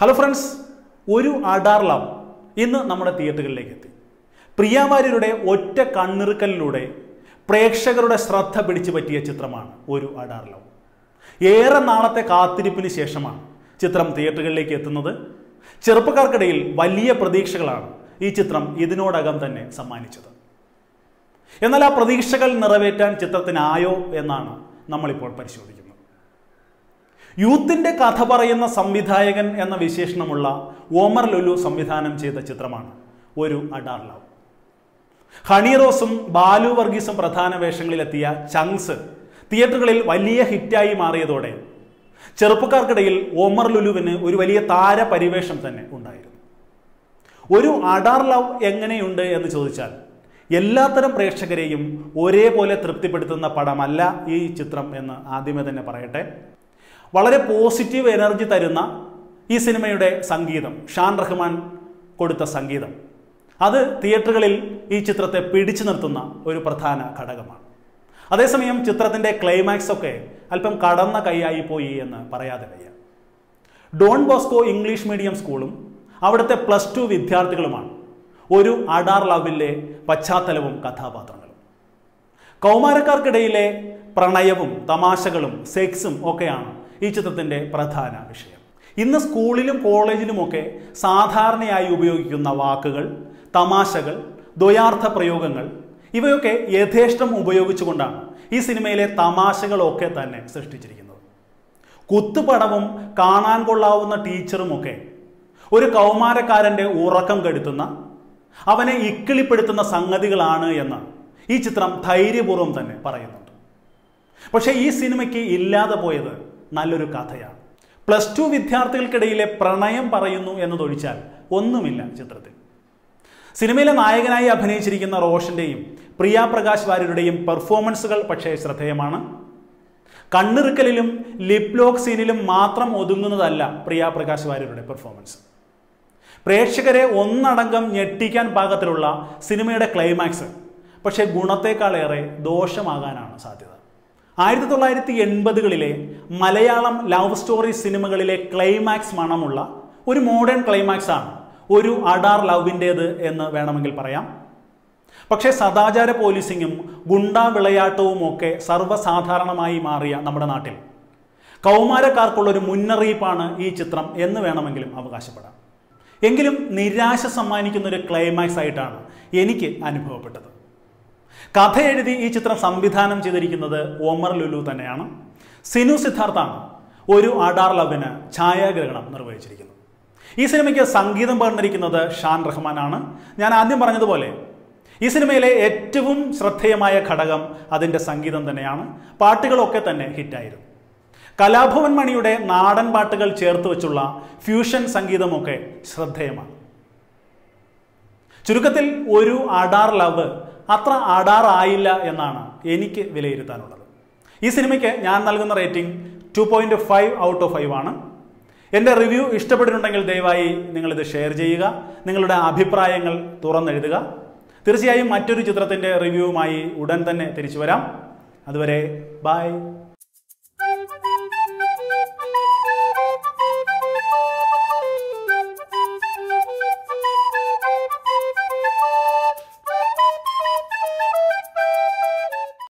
Hello friends ഒരു Adaar love ഇന്ന് നമ്മുടെ തിയേറ്ററുകളിലേക്ക് എത്തി പ്രിയാമാര്യരുടെ ഒറ്റ കണ്ണിറുക്കലിലൂടെ പ്രേക്ഷകരുടെ ശ്രദ്ധ പിടിച്ചു പറ്റിയ ചിത്രമാണ് ഒരു അഡാർ ലവ് ഏറെ നാളത്തെ കാത്തിരിപ്പിന് ശേഷമാണ് ചിത്രം തിയേറ്ററുകളിലേക്ക് എത്തുന്നത്. ചെറുപ്പക്കാർക്കിടയിൽ വലിയ പ്രതീക്ഷകളാണ് ഈ ചിത്രം ഇതിനോടകം തന്നെ സമ്മാനിച്ചത്. എന്നാൽ ആ പ്രതീക്ഷകൾ നിറവേറ്റാൻ ചിത്രത്തിനായോ എന്നാണ് നമ്മളിപ്പോൾ പരിശോധിക്കുന്നത്. യൂത്തിന്റെ കഥ പറയുന്ന സംവിധായകൻ എന്ന വിശേഷണമുള്ള ഓമർ ലുലു സംവിധാനം ചെയ്ത ചിത്രമാണ് ഒരു അഡാർ ലവ്. ഹണി റോസും ബാലു വർഗീസും പ്രധാന വേഷങ്ങളിലെത്തിയ ചങ്സ് തിയേറ്ററുകളിൽ വലിയ ഹിറ്റായി മാറിയതോടെ ചെറുപ്പക്കാർക്കിടയിൽ ഓമർ ലുലുവിന് ഒരു വലിയ താരപരിവേഷം തന്നെ ഉണ്ടായിരുന്നു. ഒരു അഡാർ ലവ് എങ്ങനെയുണ്ട് എന്ന് ചോദിച്ചാൽ എല്ലാത്തരം പ്രേക്ഷകരെയും ഒരേപോലെ തൃപ്തിപ്പെടുത്തുന്ന പടമല്ല ഈ ചിത്രം എന്ന് ആദ്യമേ തന്നെ പറയട്ടെ. വളരെ പോസിറ്റീവ് എനർജി തരുന്ന ഈ സിനിമയുടെ സംഗീതം. ഷാൻ റഹ്മാൻ കൊടുത്ത സംഗീതം. അത് തിയേറ്ററുകളിൽ ഈ ചിത്രത്തെ പിടിച്ചു നിർത്തുന്ന ഒരു പ്രധാന ഘടകമാണ്. അതേസമയം ചിത്രത്തിന്റെ ക്ലൈമാക്സ് ഒക്കെ അല്പം കടന്ന കൈയായി പോയി എന്ന് പറയാതെ വയ്യ. ഡോൺ ബോസ്കോ ഇംഗ്ലീഷ് മീഡിയം സ്കൂളും അവിടുത്തെ പ്ലസ് ടു വിദ്യാർത്ഥികളുമാണ് ഒരു അഡാർ ലവിലെ പശ്ചാത്തലവും കഥാപാത്രങ്ങളും. കൗമാരക്കാർക്കിടയിലെ പ്രണയവും തമാശകളും സെക്സും ഒക്കെയാണ് ഈ ചിത്രത്തിന്റെ പ്രധാന വിഷയം. ഇന്ന് സ്കൂളിലും കോളേജിലുമൊക്കെ സാധാരണയായി ഉപയോഗിക്കുന്ന വാക്കുകൾ തമാശകൾ ദ്വയാർത്ഥ പ്രയോഗങ്ങൾ ഇവയൊക്കെ യഥേഷ്ടം ഉപയോഗിച്ചുകൊണ്ടാണ് ഈ സിനിമയിലെ തമാശകളൊക്കെ തന്നെ സൃഷ്ടിച്ചിരിക്കുന്നത്. കുത്തുപടവും കാണാൻ കൊള്ളാവുന്ന ടീച്ചറുമൊക്കെ ഒരു കൗമാരക്കാരന്റെ ഉറക്കം കെടുത്തുന്ന അവനെ ഇക്കിളിപ്പെടുത്തുന്ന സംഗതികളാണ് എന്ന് ഈ ചിത്രം ധൈര്യപൂർവം തന്നെ പറയുന്നുണ്ട്. പക്ഷേ ഈ സിനിമയ്ക്ക് ഇല്ലാതെ പോയത് നല്ലൊരു കഥയാണ് പ്ലസ് ടു വിദ്യാർത്ഥികൾക്കിടയിലെ പ്രണയം പറയുന്നു എന്നതൊഴിച്ചാൽ ഒന്നുമില്ല ചിത്രത്തിൽ. സിനിമയിലെ നായകനായി അഭിനയിച്ചിരിക്കുന്ന റോഷന്റെയും പ്രിയ പ്രകാശ് വാര്യരുടെയും പെർഫോമൻസുകൾ പക്ഷേ ശ്രദ്ധേയമാണ്. കണ്ണിറുക്കലിലും ലിപ് ലോക്ക് സീനിലും മാത്രം ഒതുങ്ങുന്നതല്ല പ്രിയ പ്രകാശ് വാര്യരുടെ പെർഫോമൻസ്. പ്രേക്ഷകരെ ഒന്നടങ്കം ഞെട്ടിക്കാൻ പാകത്തിലുള്ള സിനിമയുടെ ക്ലൈമാക്സ് പക്ഷേ ഗുണത്തേക്കാളേറെ ദോഷമാകാനാണ് സാധ്യത. ആയിരത്തി തൊള്ളായിരത്തി എൺപതുകളിലെ മലയാളം ലവ് സ്റ്റോറി സിനിമകളിലെ ക്ലൈമാക്സ് മണമുള്ള ഒരു മോഡേൺ ക്ലൈമാക്സ് ആണ് ഒരു അഡാർ ലവിന്റേത് എന്ന് വേണമെങ്കിൽ പറയാം. പക്ഷേ സദാചാര പോലീസിങ്ങും ഗുണ്ടാ വിളയാട്ടവും ഒക്കെ സർവസാധാരണമായി മാറിയ നമ്മുടെ നാട്ടിൽ. കൗമാരക്കാർക്കുള്ള ഒരു മുന്നറിയിപ്പാണ് ഈ ചിത്രം എന്ന് വേണമെങ്കിലും അവകാശപ്പെടാം. എങ്കിലും നിരാശ സമ്മാനിക്കുന്ന ഒരു ക്ലൈമാക്സ് ആയിട്ടാണ് എനിക്ക് അനുഭവപ്പെട്ടത്. കഥ എഴുതി ഈ ചിത്രം സംവിധാനം ചെയ്തിരിക്കുന്നത് ഒമർ ലുലു തന്നെയാണ്. സിനു സിദ്ധാർത്ഥാണ് ഒരു അഡാർ ലവിന് ഛായാഗ്രഹണം നിർവഹിച്ചിരിക്കുന്നത്. ഈ സിനിമയ്ക്ക് സംഗീതം പകർന്നിരിക്കുന്നത് ഷാൻ റഹ്മാനാണ്. ഞാൻ ആദ്യം പറഞ്ഞതുപോലെ ഈ സിനിമയിലെ ഏറ്റവും ശ്രദ്ധേയമായ ഘടകം അതിന്റെ സംഗീതം തന്നെയാണ്. പാട്ടുകളൊക്കെ തന്നെ ഹിറ്റായിരുന്നു. കലാഭവൻ മണിയുടെ നാടൻ പാട്ടുകൾ ചേർത്ത് വെച്ചുള്ള ഫ്യൂഷൻ സംഗീതമൊക്കെ ശ്രദ്ധേയമാണ്. ചുരുക്കത്തിൽ ഒരു അഡാർ ലവ് അത്ര അടാറായില്ല എന്നാണ് എനിക്ക് വിലയിരുത്താനുള്ളത്. ഈ സിനിമയ്ക്ക് ഞാൻ നൽകുന്ന rating two point five out of five ആണ്. എന്റെ റിവ്യൂ ഇഷ്ടപ്പെട്ടിട്ടുണ്ടെങ്കിൽ ദയവായി നിങ്ങളിത് ഷെയർ ചെയ്യുക നിങ്ങളുടെ അഭിപ്രായങ്ങൾ തുറന്നെഴുതുക. തീർച്ചയായും മറ്റൊരു ചിത്രത്തിന്റെ റിവ്യൂവുമായി ഉടൻ തന്നെ തിരിച്ചു വരാം. അതുവരെ ബൈ.